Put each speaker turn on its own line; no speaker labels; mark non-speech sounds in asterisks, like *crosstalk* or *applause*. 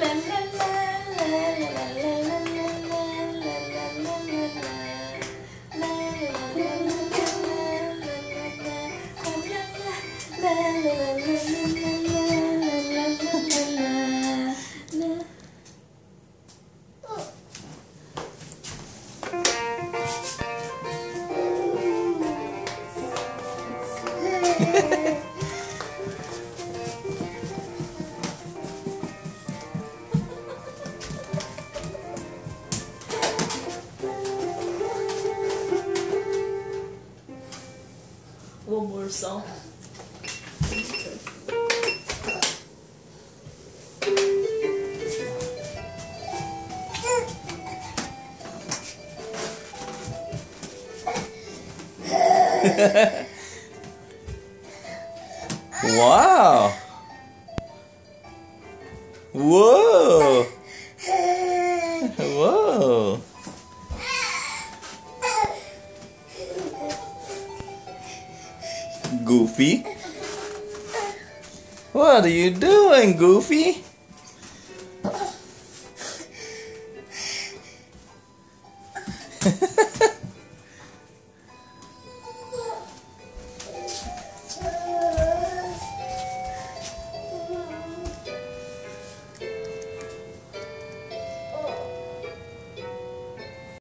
la la la One more song. *laughs*
wow. Whoa. Goofy. What are you doing, Goofy? *laughs*